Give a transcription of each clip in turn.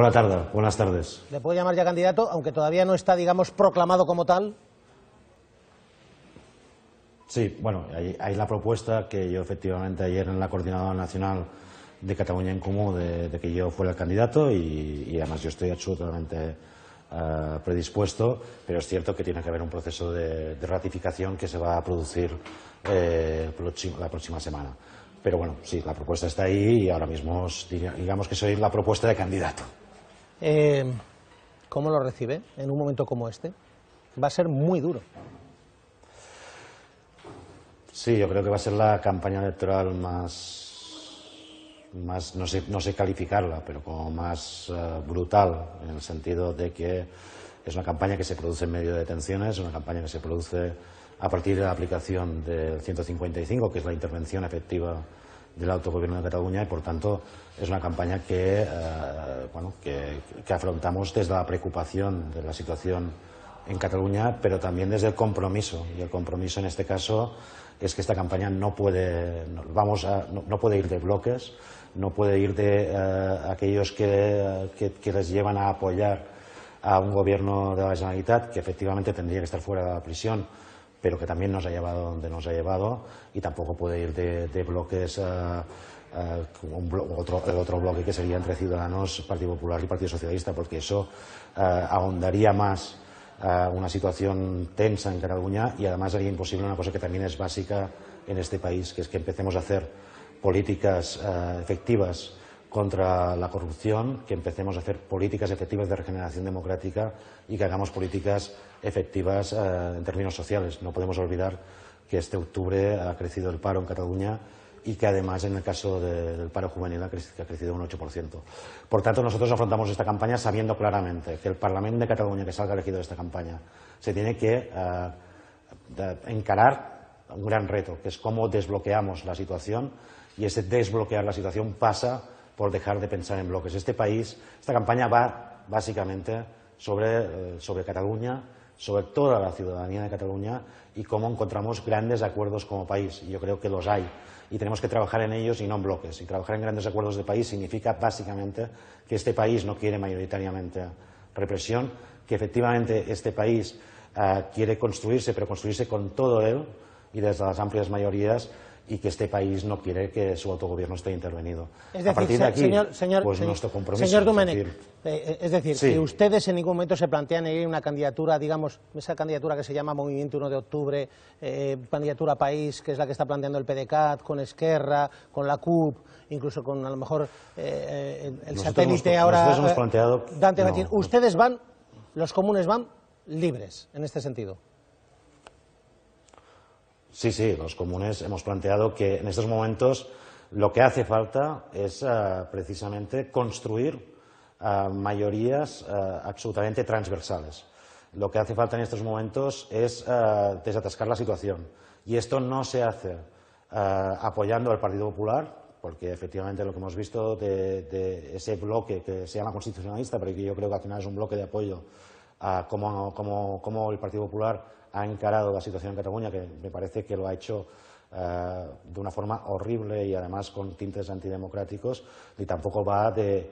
Hola, tarde. Buenas tardes. ¿Le puedo llamar ya candidato, aunque todavía no está, digamos, proclamado como tal? Sí, bueno, hay, hay la propuesta que yo efectivamente ayer en la Coordinadora Nacional de Cataluña en Comú de, de que yo fuera el candidato y, y además yo estoy absolutamente eh, predispuesto, pero es cierto que tiene que haber un proceso de, de ratificación que se va a producir eh, la próxima semana. Pero bueno, sí, la propuesta está ahí y ahora mismo digamos que soy la propuesta de candidato. Eh, ¿Cómo lo recibe en un momento como este? Va a ser muy duro. Sí, yo creo que va a ser la campaña electoral más, más no, sé, no sé calificarla, pero como más eh, brutal, en el sentido de que es una campaña que se produce en medio de tensiones, una campaña que se produce a partir de la aplicación del 155, que es la intervención efectiva del autogobierno de Cataluña, y por tanto es una campaña que, eh, bueno, que, que afrontamos desde la preocupación de la situación en Cataluña, pero también desde el compromiso. Y el compromiso en este caso es que esta campaña no puede, no, vamos a, no, no puede ir de bloques, no puede ir de eh, aquellos que, que, que les llevan a apoyar a un gobierno de la Generalitat que efectivamente tendría que estar fuera de la prisión, pero que también nos ha llevado donde nos ha llevado, y tampoco puede ir de, de bloques. eh, otro, el otro bloque que sería entre Ciudadanos, Partido Popular y Partido Socialista, porque eso eh, ahondaría más eh, una situación tensa en Cataluña y además haría imposible una cosa que también es básica en este país, que es que empecemos a hacer políticas efectivas contra la corrupción, que empecemos a hacer políticas efectivas de regeneración democrática y que hagamos políticas efectivas en términos sociales. No podemos olvidar que este octubre ha crecido el paro en Cataluña y que además en el caso de- del paro juvenil ha crecido, ha crecido un 8%. Por tanto, nosotros afrontamos esta campaña sabiendo claramente que el Parlamento de Cataluña que salga elegido de esta campaña se tiene que eh, encarar un gran reto, que es cómo desbloqueamos la situación y ese desbloquear la situación pasa por dejar de pensar en bloques. Este país, esta campaña va básicamente sobre, eh, sobre Cataluña, sobre toda la ciudadanía de Cataluña y cómo encontramos grandes acuerdos como país. Y yo creo que los hay. Y tenemos que trabajar en ellos y no en bloques. Y trabajar en grandes acuerdos de país significa básicamente que este país no quiere mayoritariamente represión, que efectivamente este país eh, quiere construirse, pero construirse con todo él y desde las amplias mayorías y que este país no quiere que su autogobierno esté intervenido. Es a decir, partir de aquí, señor, señor, pues señor- nuestro compromiso. señor es Domenech, decir, eh, es decir, Sí. que ustedes en ningún momento se plantean ir a una candidatura, digamos, esa candidatura que se llama Movimiento 1 de Octubre, eh, candidatura país, que es la que está planteando el PDCAT, con Esquerra, con la CUP, incluso con a lo mejor eh, el, Nosotros satélite hemos- ahora. nosotros hemos planteado- Dante no. Martín, ustedes van, los comunes van libres en este sentido. Sí, sí, los comunes hemos planteado que en estos momentos lo que hace falta es eh, precisamente construir eh, mayorías eh, absolutamente transversales. Lo que hace falta en estos momentos es desatascar la situación. Y esto no se hace apoyando al Partido Popular, porque efectivamente lo que hemos visto de, ese bloque que se llama constitucionalista, pero que yo creo que al final es un bloque de apoyo a cómo, cómo- cómo el Partido Popular ha encarado la situación en Cataluña, que me parece que lo ha hecho eh, de una forma horrible y además con tintes antidemocráticos, y tampoco va de,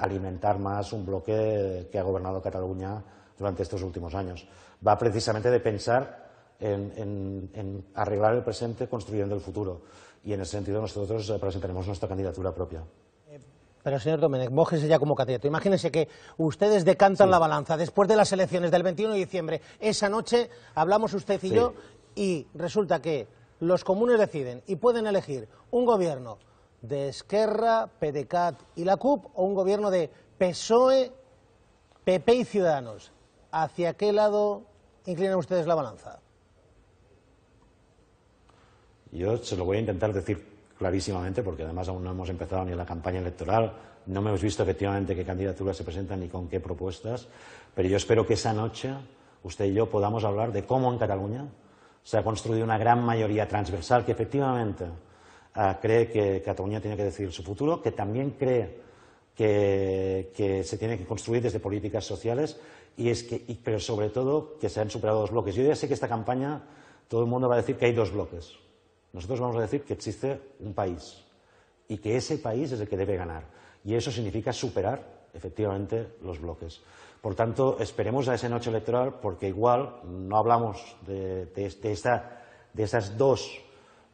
alimentar más un bloque que ha gobernado Cataluña durante estos últimos años. Va precisamente de pensar en, en- en arreglar el presente construyendo el futuro. Y en ese sentido nosotros eh, presentaremos nuestra candidatura propia. Pero, señor Domenech, mójese ya como candidato. Imagínense que ustedes decantan la balanza después de las elecciones del 21 de diciembre. Esa noche hablamos usted y Sí. yo y resulta que los comunes deciden y pueden elegir un gobierno de Esquerra, PDCAT y la CUP o un gobierno de PSOE, PP y Ciudadanos. ¿Hacia qué lado inclinan ustedes la balanza? Yo se lo voy a intentar decir clarísimamente, porque además aún no hemos empezado ni la campaña electoral, no hemos visto efectivamente qué candidaturas se presentan ni con qué propuestas, pero yo espero que esa noche usted y yo podamos hablar de cómo en Cataluña se ha construido una gran mayoría transversal que efectivamente ah, cree que Cataluña tiene que decidir su futuro, que también cree que, que se tiene que construir desde políticas sociales, y es que, y- pero sobre todo que se han superado dos bloques. Yo ya sé que esta campaña todo el mundo va a decir que hay dos bloques. Nosotros vamos a decir que existe un país y que ese país es el que debe ganar. Y eso significa superar efectivamente los bloques. Por tanto, esperemos a esa noche electoral porque igual no hablamos de, esas dos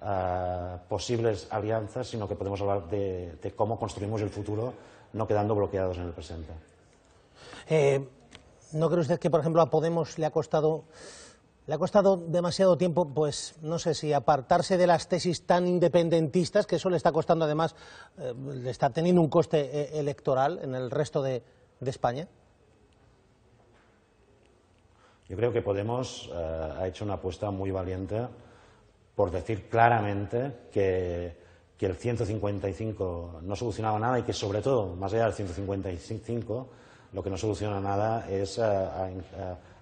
ah, posibles alianzas, sino que podemos hablar de, cómo construimos el futuro no quedando bloqueados en el presente. Eh, ¿No cree usted que, por ejemplo, a Podemos le ha costado le ha costado demasiado tiempo, pues no sé si apartarse de las tesis tan independentistas, que eso le está costando además, eh, le está teniendo un coste eh, electoral en el resto de, España? Yo creo que Podemos eh, ha hecho una apuesta muy valiente por decir claramente que, que, el 155 no solucionaba nada y que sobre todo, más allá del 155, lo que no soluciona nada es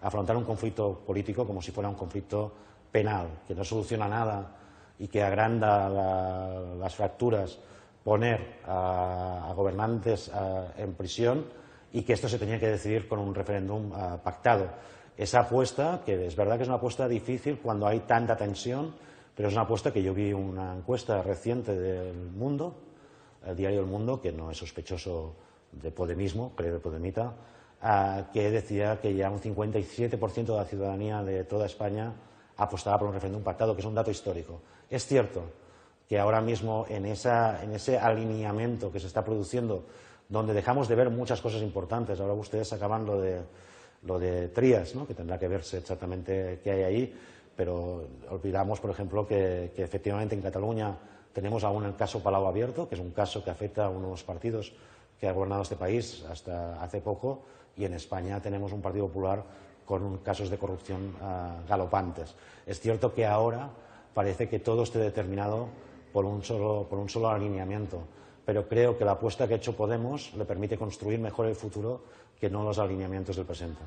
afrontar un conflicto político como si fuera un conflicto penal, que no soluciona nada y que agranda las fracturas, poner a, gobernantes en prisión y que esto se tenía que decidir con un referéndum pactado. Esa apuesta, que es verdad que es una apuesta difícil cuando hay tanta tensión, pero es una apuesta que yo vi una encuesta reciente del Mundo, el diario El Mundo, que no es sospechoso de podemismo, creo de podemita, que decía que ya un 57% de la ciudadanía de toda España apostaba por un referéndum pactado, que es un dato histórico. Es cierto que ahora mismo en, ese alineamiento que se está produciendo, donde dejamos de ver muchas cosas importantes, ahora ustedes acaban lo de, lo de Trías, que tendrá que verse exactamente qué hay ahí, pero olvidamos, por ejemplo, que, que efectivamente en Cataluña tenemos aún el caso Palau Abierto, que es un caso que afecta a unos partidos que ha gobernado este país hasta hace poco, y en España tenemos un Partido Popular con casos de corrupción ah, galopantes. Es cierto que ahora parece que todo esté determinado por un, solo, por un solo alineamiento, pero creo que la apuesta que ha hecho Podemos le permite construir mejor el futuro que no los alineamientos del presente.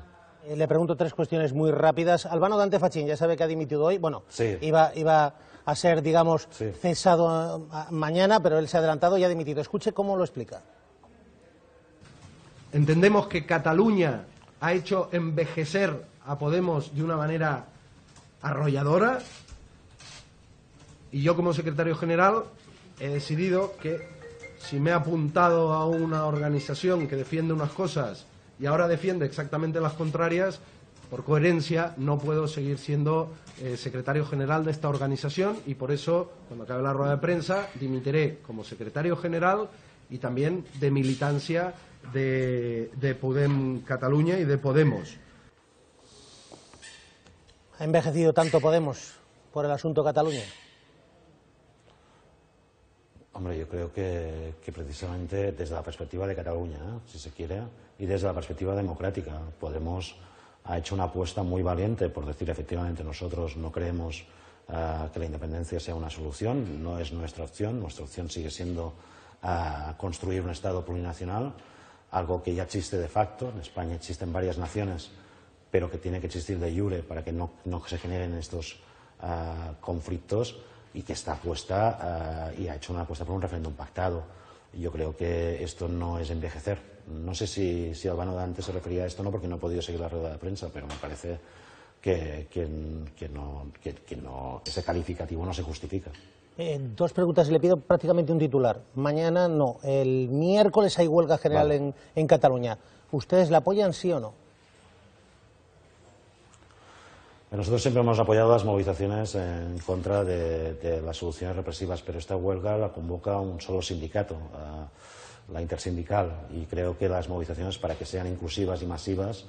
Eh, le pregunto tres cuestiones muy rápidas. Albano Dante Fachín, ya sabe que ha dimitido hoy. Bueno, iba, iba, a ser, digamos, cesado ah, mañana, pero él se ha adelantado y ha dimitido. Escuche cómo lo explica. Entendemos que Cataluña ha hecho envejecer a Podemos de una manera arrolladora. Y yo como secretario general he decidido que si me he apuntado a una organización que defiende unas cosas y ahora defiende exactamente las contrarias, por coherencia no puedo seguir siendo eh, secretario general de esta organización y por eso, cuando acabe la rueda de prensa, dimitiré como secretario general y también de militancia de, de Podem Cataluña y de Podemos. ¿Ha envejecido tanto Podemos por el asunto Cataluña? Hombre, yo creo que, precisamente desde la perspectiva de Cataluña, ¿eh? si se quiere, y desde la perspectiva democrática, Podemos ha hecho una apuesta muy valiente por decir efectivamente nosotros no creemos eh, que la independencia sea una solución, no es nuestra opción, nuestra opción sigue siendo eh, construir un Estado plurinacional algo que ya existe de facto, en España existen varias naciones, pero que tiene que existir de jure para que no, se generen estos ah, conflictos y que está apuesta ah, y ha hecho una apuesta por un referéndum pactado. Yo creo que esto no es envejecer. No sé si, si Albano de antes se refería a esto, no porque no he podido seguir la rueda de prensa, pero me parece que, no, que no, ese calificativo no se justifica. Eh, dos preguntas y le pido prácticamente un titular. Mañana no, el miércoles hay huelga general en, Cataluña. ¿Ustedes la apoyan, sí o no? Nosotros siempre hemos apoyado las movilizaciones en contra de, las soluciones represivas, pero esta huelga la convoca un solo sindicato, la intersindical, y creo que las movilizaciones, para que sean inclusivas y masivas,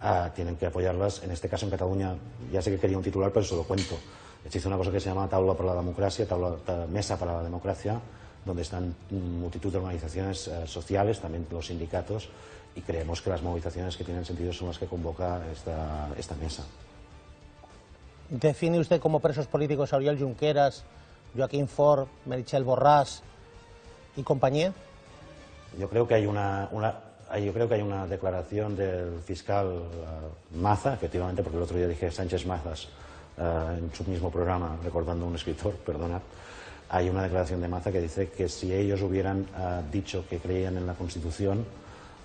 ah, tienen que apoyarlas. En este caso, en Cataluña, ya sé que quería un titular, pero se lo cuento existe una cosa que se llama Tabla para la Democracia, tabla, Mesa para la Democracia, donde están multitud de organizaciones eh, sociales, también los sindicatos, y creemos que las movilizaciones que tienen sentido son las que convoca esta, esta mesa. ¿Define usted como presos políticos a Oriol Junqueras, Joaquín Ford, Merichel Borrás y compañía? Yo creo que hay una, yo creo que hay una declaración del fiscal eh, Maza, efectivamente, porque el otro día dije Sánchez Mazas, eh, en su mismo programa, recordando a un escritor, perdona, hay una declaración de Maza que dice que si ellos hubieran eh, dicho que creían en la Constitución,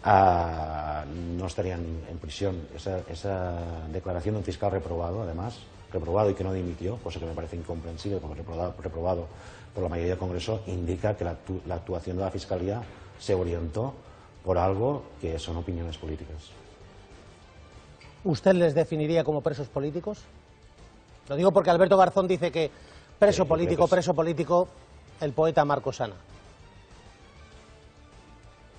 eh, no estarían en prisión. Esa, declaración de un fiscal reprobado, además, reprobado y que no dimitió, cosa que me parece incomprensible, como reprobado, reprobado por la mayoría del Congreso, indica que la, actuación de la Fiscalía se orientó por algo que son opiniones políticas. ¿Usted les definiría como presos políticos? Lo digo porque Alberto Garzón dice que preso político, preso político, el poeta Marcos Sana.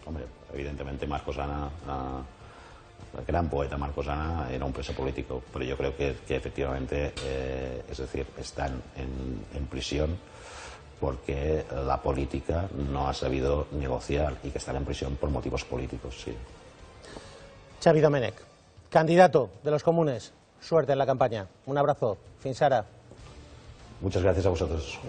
Hombre, evidentemente Marcos Ana, ah, el gran poeta Marcos Ana era un preso político, pero yo creo que, que efectivamente, eh, es decir, están en, en prisión porque la política no ha sabido negociar y que están en prisión por motivos políticos, sí. Xavi Domenech, candidato de los comunes. Suerte en la campaña. Un abrazo. Finsara. Muchas gracias a vosotros.